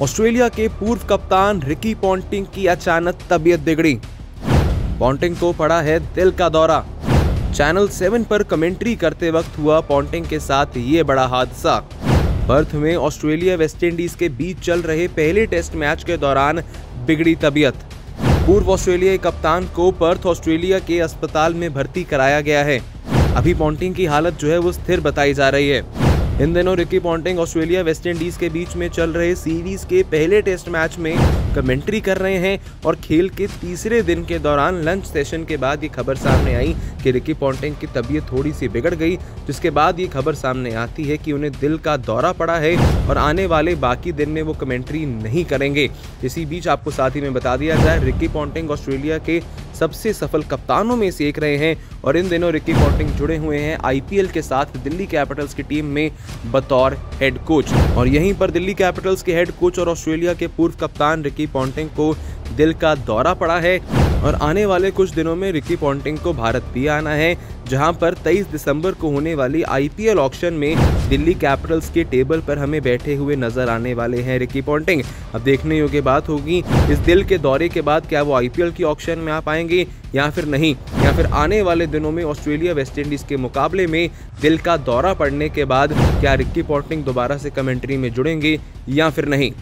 Australia के पूर्व कप्तान रिकी पॉन्टिंग की अचानक तबीयत बिगड़ी। पॉन्टिंग को पड़ा है दिल का दौरा। चैनल सेवन पर कमेंट्री करते वक्त हुआ पॉन्टिंग के साथ ये बड़ा हादसा। पर्थ में ऑस्ट्रेलिया वेस्टइंडीज के बीच चल रहे पहले टेस्ट मैच के दौरान बिगड़ी तबीयत। पूर्व ऑस्ट्रेलियाई कप्तान को पर्थ ऑस्ट्रेलिया के अस्पताल में भर्ती कराया गया है। अभी पॉन्टिंग की हालत जो है वो स्थिर बताई जा रही है। इन दिनों Ricky Ponting Australia West Indies के बीच में चल रहे सीरीज़ के पहले टेस्ट मैच में कमेंट्री कर रहे हैं और खेल के तीसरे दिन के दौरान लंच सेशन के बाद ये खबर सामने आई कि रिकी पॉन्टिंग की तबीयत थोड़ी सी बिगड़ गई, जिसके बाद ये खबर सामने आती है कि उन्हें दिल का दौरा पड़ा है और आने वाले बाकी दिन में वो कमेंट्री नहीं करेंगे। इसी बीच आपको साथ ही में बता दिया जाए, रिकी पॉन्टिंग ऑस्ट्रेलिया के सबसे सफल कप्तानों में से एक रहे हैं और इन दिनों रिकी पॉन्टिंग जुड़े हुए हैं आईपीएल के साथ दिल्ली कैपिटल्स की टीम में बतौर हेड कोच और यहीं पर दिल्ली कैपिटल्स के हेड कोच और ऑस्ट्रेलिया के पूर्व कप्तान रिकी पॉन्टिंग को दिल का दौरा पड़ा है और आने वाले कुछ दिनों में रिकी पॉन्टिंग को भारत भी आना है, जहाँ पर 23 दिसंबर को होने वाली आईपीएल ऑक्शन में दिल्ली कैपिटल्स के टेबल पर हमें बैठे हुए नज़र आने वाले हैं रिकी पॉन्टिंग। अब देखने योग्य बात होगी, इस दिल के दौरे के बाद क्या वो आईपीएल की ऑक्शन में आ पाएँगे या फिर नहीं, या फिर आने वाले दिनों में ऑस्ट्रेलिया वेस्टइंडीज के मुकाबले में दिल का दौरा पड़ने के बाद क्या रिक्की पॉन्टिंग दोबारा से कमेंट्री में जुड़ेंगे या फिर नहीं?